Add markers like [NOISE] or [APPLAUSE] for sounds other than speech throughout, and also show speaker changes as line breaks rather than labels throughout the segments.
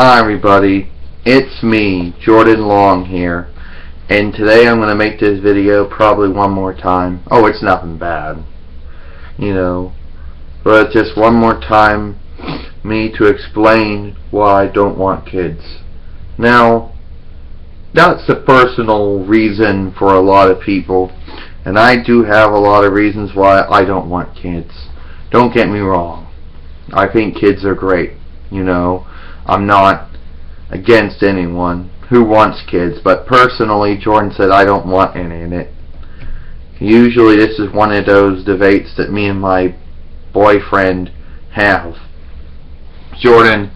Hi everybody, it's me, Jordan Long here, and today I'm going to make this video probably one more time. Oh, it's nothing bad, you know, but just one more time me to explain why I don't want kids. Now, that's the personal reason for a lot of people, and I do have a lot of reasons why I don't want kids. Don't get me wrong. I think kids are great, you know. I'm not against anyone who wants kids, but personally, Jordan said I don't want any in it. Usually this is one of those debates that me and my boyfriend have. Jordan,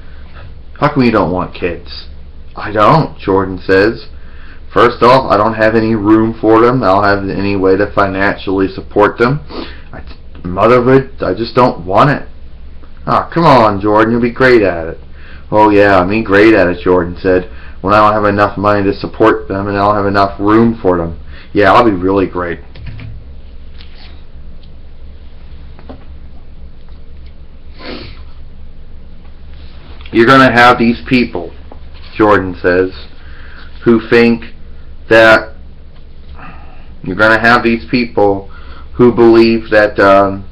how come you don't want kids? I don't, Jordan says. First off, I don't have any room for them. I don't have any way to financially support them. I, motherhood, I just don't want it. Ah, oh, come on, Jordan, you'll be great at it. Oh yeah, I mean great at it, Jordan said. When I don't have enough money to support them and I don't have enough room for them. Yeah, I'll be really great. You're going to have these people, Jordan says, who think that you're going to have these people who believe that um,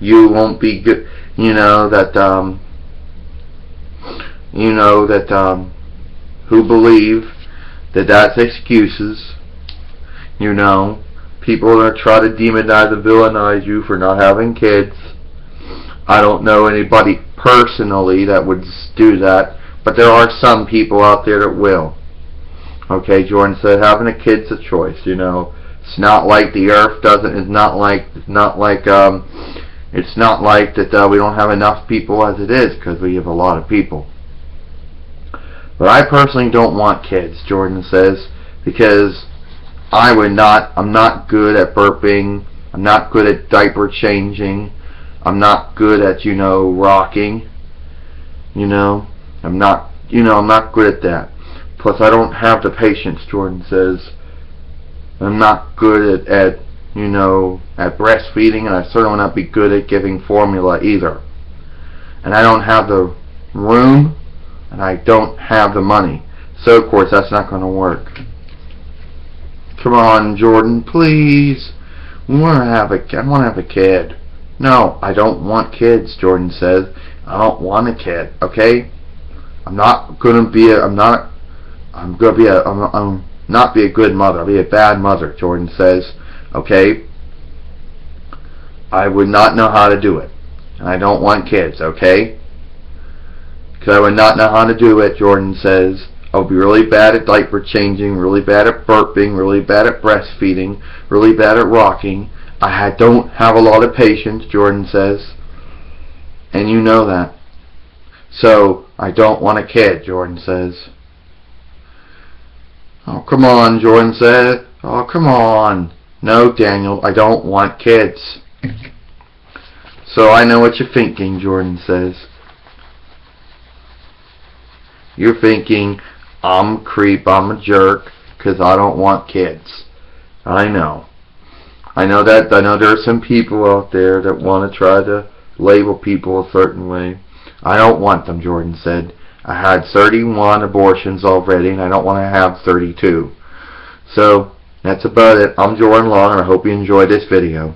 you won't be good, you know, that um, you know that um, who believe that that's excuses. You know, people that try to demonize and villainize you for not having kids. I don't know anybody personally that would do that, but there are some people out there that will. Okay, Jordan said having a kid's a choice. You know, it's not like the earth doesn't. It's not like it's not like um, it's not like that uh, we don't have enough people as it is because we have a lot of people. But I personally don't want kids, Jordan says, because I would not, I'm not good at burping, I'm not good at diaper changing, I'm not good at, you know, rocking, you know, I'm not, you know, I'm not good at that. Plus I don't have the patience, Jordan says. I'm not good at, at you know, at breastfeeding, and I certainly not be good at giving formula either. And I don't have the room and I don't have the money. So of course that's not going to work. Come on, Jordan, please. We want to have a. I want to have a kid. No, I don't want kids. Jordan says. I don't want a kid. Okay. I'm not going to be a. I'm not. I'm going to be a. I'm, I'm not be a good mother. I'll be a bad mother. Jordan says. Okay. I would not know how to do it. And I don't want kids. Okay. Because I would not know how to do it, Jordan says. I'll be really bad at diaper changing, really bad at burping, really bad at breastfeeding, really bad at rocking. I don't have a lot of patience, Jordan says. And you know that. So, I don't want a kid, Jordan says. Oh, come on, Jordan said. Oh, come on. No, Daniel, I don't want kids. [LAUGHS] So I know what you're thinking, Jordan says. You're thinking, I'm a creep, I'm a jerk, because I don't want kids. I know. I know that, I know there are some people out there that want to try to label people a certain way. I don't want them, Jordan said. I had 31 abortions already, and I don't want to have 32. So, that's about it. I'm Jordan Long, and I hope you enjoyed this video.